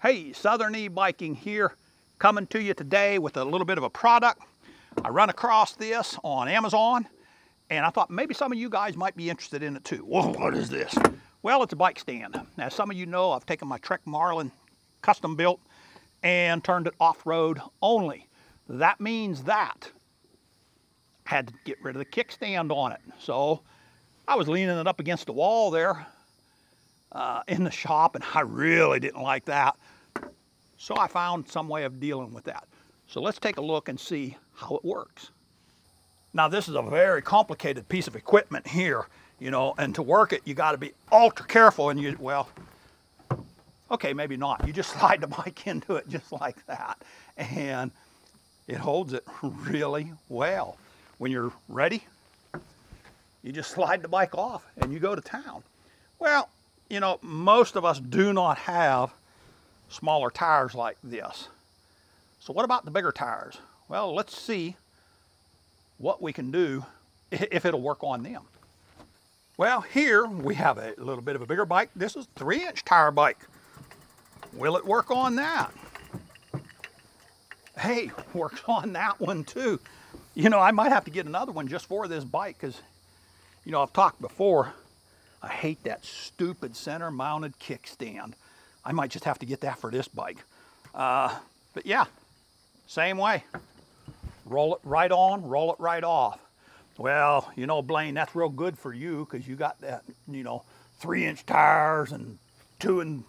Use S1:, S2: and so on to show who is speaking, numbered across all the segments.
S1: Hey, Southern E-Biking here, coming to you today with a little bit of a product. I run across this on Amazon, and I thought maybe some of you guys might be interested in it too. Whoa, what is this? Well, it's a bike stand. As some of you know, I've taken my Trek Marlin custom built and turned it off-road only. That means that I had to get rid of the kickstand on it. So I was leaning it up against the wall there uh, in the shop and I really didn't like that. So I found some way of dealing with that. So let's take a look and see how it works. Now this is a very complicated piece of equipment here, you know, and to work it, you gotta be ultra careful and you, well, okay, maybe not. You just slide the bike into it just like that. And it holds it really well. When you're ready, you just slide the bike off and you go to town. Well, you know, most of us do not have smaller tires like this. So what about the bigger tires? Well, let's see what we can do if it'll work on them. Well, here we have a little bit of a bigger bike. This is a three inch tire bike. Will it work on that? Hey, works on that one too. You know, I might have to get another one just for this bike because, you know, I've talked before, I hate that stupid center mounted kickstand. I might just have to get that for this bike. Uh, but yeah, same way. Roll it right on, roll it right off. Well, you know, Blaine, that's real good for you because you got that, you know, three inch tires and two and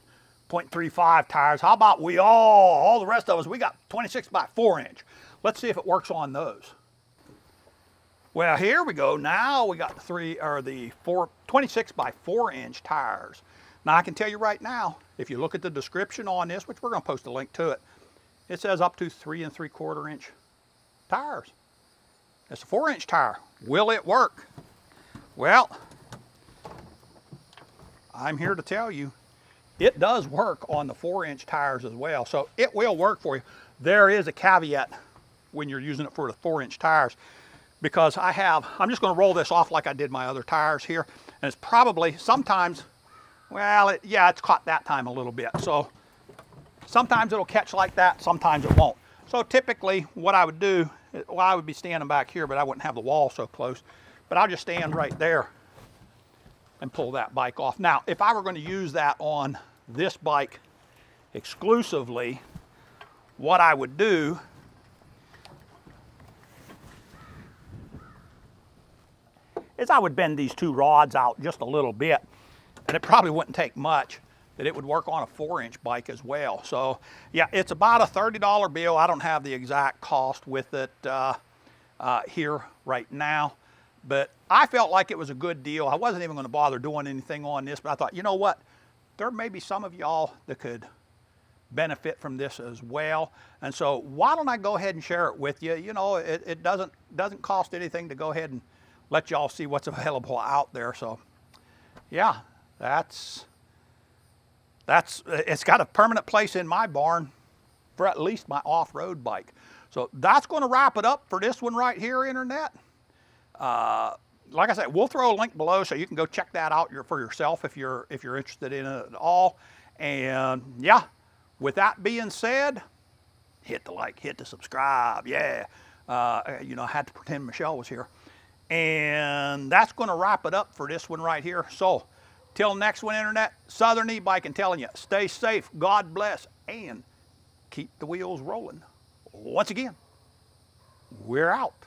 S1: 0.35 tires. How about we all, all the rest of us, we got 26 by four inch. Let's see if it works on those. Well, here we go. Now we got the three or the four, 26 by four inch tires. Now I can tell you right now, if you look at the description on this, which we're gonna post a link to it, it says up to three and three quarter inch tires. It's a four inch tire. Will it work? Well, I'm here to tell you, it does work on the four inch tires as well. So it will work for you. There is a caveat when you're using it for the four inch tires because I have, I'm just gonna roll this off like I did my other tires here. And it's probably, sometimes, well, it, yeah, it's caught that time a little bit. So sometimes it'll catch like that, sometimes it won't. So typically what I would do, well, I would be standing back here, but I wouldn't have the wall so close. But I'll just stand right there and pull that bike off. Now, if I were gonna use that on this bike exclusively, what I would do is I would bend these two rods out just a little bit and it probably wouldn't take much that it would work on a four inch bike as well. So yeah, it's about a $30 bill. I don't have the exact cost with it uh, uh, here right now, but I felt like it was a good deal. I wasn't even gonna bother doing anything on this, but I thought, you know what? There may be some of y'all that could benefit from this as well. And so why don't I go ahead and share it with you? You know, it, it doesn't, doesn't cost anything to go ahead and let y'all see what's available out there. So yeah, that's, that's, it's got a permanent place in my barn for at least my off-road bike. So that's going to wrap it up for this one right here, Internet. Uh, like I said, we'll throw a link below so you can go check that out for yourself if you're if you're interested in it at all. And yeah, with that being said, hit the like, hit the subscribe, yeah. Uh, you know, I had to pretend Michelle was here. And that's going to wrap it up for this one right here. So, till next one, Internet, Southern E-Biking telling you, stay safe, God bless, and keep the wheels rolling. Once again, we're out.